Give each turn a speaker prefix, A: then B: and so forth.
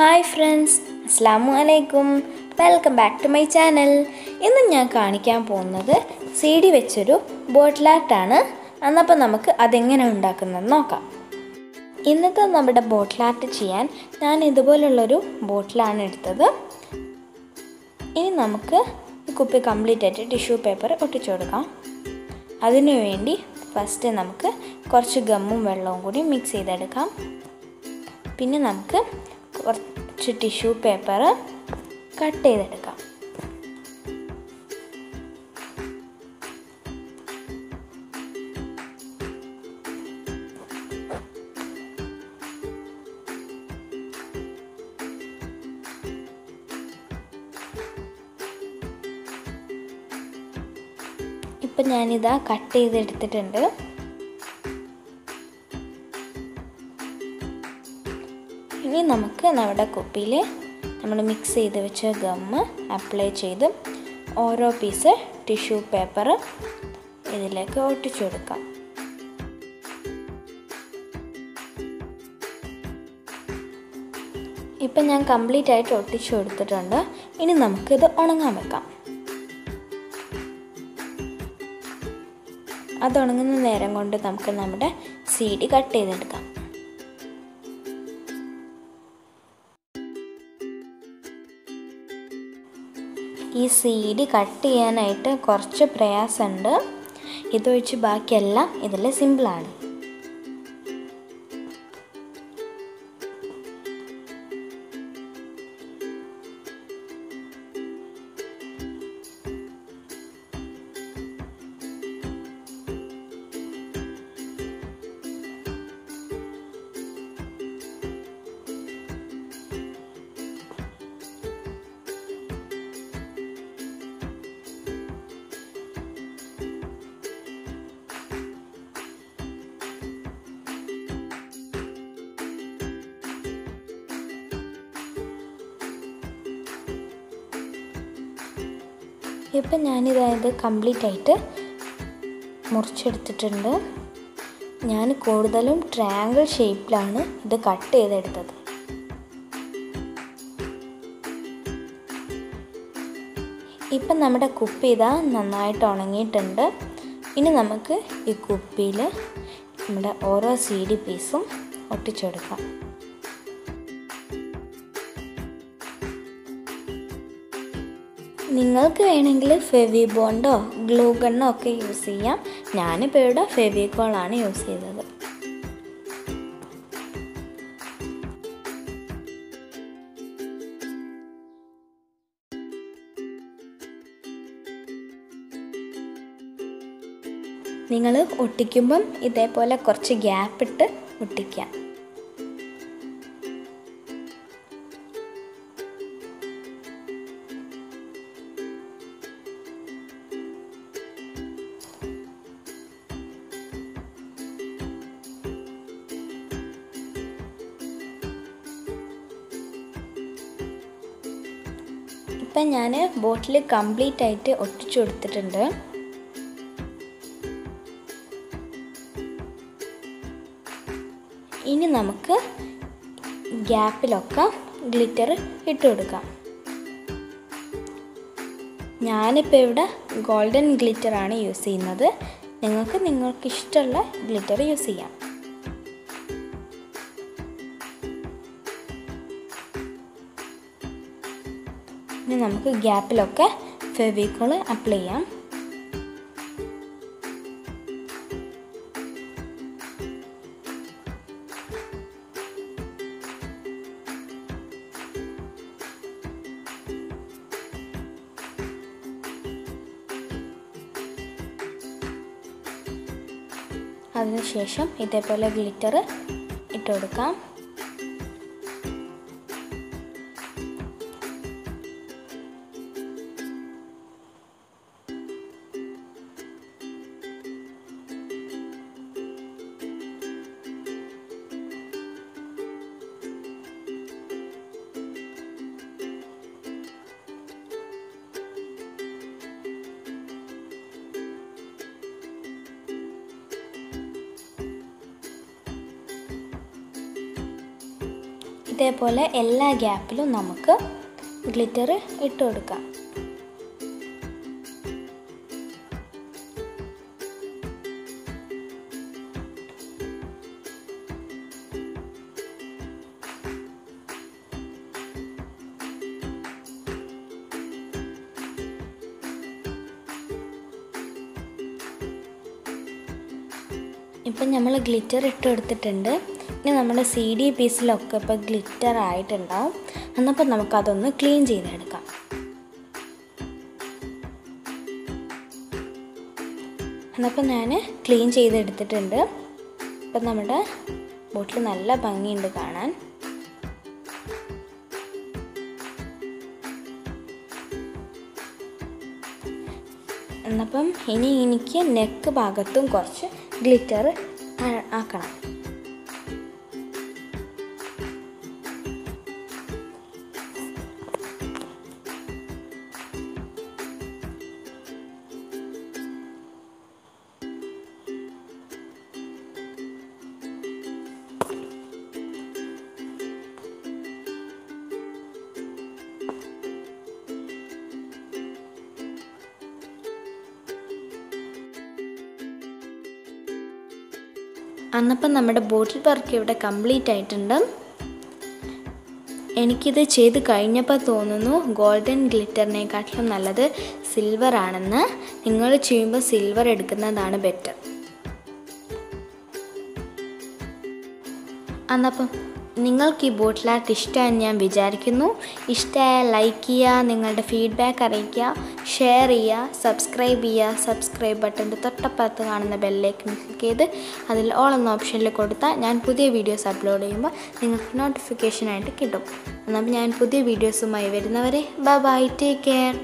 A: Hi friends അസ്സാമു അലൈക്കും welcome back to my channel. ഇന്ന് ഞാൻ കാണിക്കാൻ പോകുന്നത് സി ഡി വെച്ചൊരു ബോട്ടിൽ അന്നപ്പോൾ നമുക്ക് അതെങ്ങനെ ഉണ്ടാക്കുന്നതെന്ന് നോക്കാം. ഇന്നത്തെ നമ്മുടെ ബോട്ടിൽ ആർട്ട് ചെയ്യാൻ ഞാൻ ഇതുപോലുള്ളൊരു ബോട്ടിലാണ് എടുത്തത്. ഇനി നമുക്ക് കുപ്പി കംപ്ലീറ്റ് ആയിട്ട് ടിഷ്യൂ പേപ്പർ ഒട്ടിച്ചു കൊടുക്കാം. അതിനുവേണ്ടി ഫസ്റ്റ് നമുക്ക് കുറച്ച് ഗമ്മും വെള്ളവും കൂടി മിക്സ് ചെയ്തെടുക്കാം. പിന്നെ നമുക്ക് കുറച്ച് ടിഷ്യൂ പേപ്പർ കട്ട് ചെയ്തെടുക്കാം. ഇപ്പം ഞാനിതാ കട്ട് ചെയ്തെടുത്തിട്ടുണ്ട്. ഇനി നമുക്ക് നമ്മുടെ കുപ്പിയിൽ നമ്മൾ മിക്സ് ചെയ്ത് വെച്ച ഗമ്മ് അപ്ലൈ ചെയ്ത് ഓരോ പീസ് ടിഷ്യൂ പേപ്പർ ഇതിലേക്ക് ഒട്ടിച്ചു കൊടുക്കാം. ഇപ്പം ഞാൻ കംപ്ലീറ്റ് ആയിട്ട് ഒട്ടിച്ചു കൊടുത്തിട്ടുണ്ട്. ഇനി നമുക്കിത് ഉണങ്ങാൻ വെക്കാം. അത് ഉണങ്ങുന്ന നേരം കൊണ്ട് നമുക്ക് നമ്മുടെ സീഡി കട്ട് ചെയ്തെടുക്കാം. ഈ സീഡ് കട്ട് ചെയ്യാനായിട്ട് കുറച്ച് പ്രയാസമുണ്ട്. ഇതൊഴിച്ച് ബാക്കിയെല്ലാം ഇതിൽ സിമ്പിളാണ് ഇപ്പം ഞാനിതായത് കംപ്ലീറ്റ് ആയിട്ട് മുറിച്ചെടുത്തിട്ടുണ്ട്. ഞാൻ കൂടുതലും ട്രയാങ്കിൾ ഷേപ്പിലാണ് ഇത് കട്ട് ചെയ്തെടുത്തത്. ഇപ്പം നമ്മുടെ കുപ്പി ഇതാ നന്നായിട്ട് ഉണങ്ങിയിട്ടുണ്ട്. ഇനി നമുക്ക് ഈ കുപ്പിയിൽ നമ്മുടെ ഓരോ സി ഡി പീസും ഒട്ടിച്ചെടുക്കാം. നിങ്ങൾക്ക് വേണമെങ്കിൽ ഫെവി ബോണ്ടോ ഗ്ലൂ ഗണ്ണോ ഒക്കെ യൂസ് ചെയ്യാം. ഞാനിപ്പോൾ ഇവിടെ ഫെവിക്കോളാണ് യൂസ് ചെയ്തത്. നിങ്ങൾ ഒട്ടിക്കുമ്പം ഇതേപോലെ കുറച്ച് ഗ്യാപ്പ് ഇട്ട് ഒട്ടിക്കാം. ഇപ്പം ഞാൻ ബോട്ടിൽ കംപ്ലീറ്റ് ആയിട്ട് ഒട്ടിച്ചു കൊടുത്തിട്ടുണ്ട്. ഇനി നമുക്ക് ഗ്യാപ്പിലൊക്കെ ഗ്ലിറ്റർ ഇട്ട് കൊടുക്കാം. ഞാനിപ്പോൾ ഇവിടെ ഗോൾഡൻ ഗ്ലിറ്ററാണ് യൂസ് ചെയ്യുന്നത്. നിങ്ങൾക്ക് നിങ്ങൾക്ക് ഇഷ്ടമുള്ള ഗ്ലിറ്റർ യൂസ് ചെയ്യാം. നമുക്ക് ഗ്യാപ്പിലൊക്കെ ഫെവിക്കോൾ അപ്ലൈ ചെയ്യാം. അതിനുശേഷം ഇതേപോലെ ഗ്ലിറ്റർ ഇട്ട് കൊടുക്കാം. ഇതേപോലെ എല്ലാ ഗ്യാപ്പിലും നമുക്ക് ഗ്ലിറ്റർ ഇട്ട് കൊടുക്കാം. ഇപ്പം നമ്മൾ ഗ്ലിറ്റർ ഇട്ട് ഇനി നമ്മുടെ സി ഡി പീസിലൊക്കെ ഇപ്പോൾ ഗ്ലിറ്റർ ആയിട്ടുണ്ടാവും എന്നപ്പോൾ നമുക്കതൊന്ന് ക്ലീൻ ചെയ്തെടുക്കാം. എന്നപ്പോൾ ഞാൻ ക്ലീൻ ചെയ്തെടുത്തിട്ടുണ്ട്. ഇപ്പം നമ്മുടെ ബോട്ടിൽ നല്ല ഭംഗിയുണ്ട് കാണാൻ. എന്നപ്പം ഇനി എനിക്ക് നെക്ക് ഭാഗത്തും കുറച്ച് ഗ്ലിറ്റർ ആക്കണം. അന്നപ്പം നമ്മുടെ ബോട്ടിൽ വർക്ക് ഇവിടെ കംപ്ലീറ്റ് ആയിട്ടുണ്ട്. എനിക്കിത് ചെയ്ത് കഴിഞ്ഞപ്പോൾ തോന്നുന്നു ഗോൾഡൻ ഗ്ലിറ്ററിനെക്കാട്ടിലും നല്ലത് സിൽവർ ആണെന്ന്. നിങ്ങൾ ചെയ്യുമ്പോൾ സിൽവർ എടുക്കുന്നതാണ് ബെറ്റർ. അന്നപ്പം നിങ്ങൾക്ക് ഈ ബോട്ടിൽ ആർട്ട് ഇഷ്ടമായെന്ന് ഞാൻ വിചാരിക്കുന്നു. ഇഷ്ടമായ ലൈക്ക് ചെയ്യുക നിങ്ങളുടെ ഫീഡ്ബാക്ക് അറിയിക്കുക ഷെയർ ചെയ്യുക സബ്സ്ക്രൈബ് ചെയ്യുക സബ്സ്ക്രൈബ് ബട്ടന്റെ തൊട്ടപ്പുറത്ത് കാണുന്ന ബെല്ലേക്ക് ക്ലിക്ക് ചെയ്ത് അതിൽ ഓൾ എന്ന ഓപ്ഷനിൽ കൊടുത്താൽ ഞാൻ പുതിയ വീഡിയോസ് അപ്ലോഡ് ചെയ്യുമ്പോൾ നിങ്ങൾക്ക് നോട്ടിഫിക്കേഷനായിട്ട് കിട്ടും. എന്നാൽ ഞാൻ പുതിയ വീഡിയോസുമായി വരുന്നവരെ ബൈ ബൈ ടേക്ക് കെയർ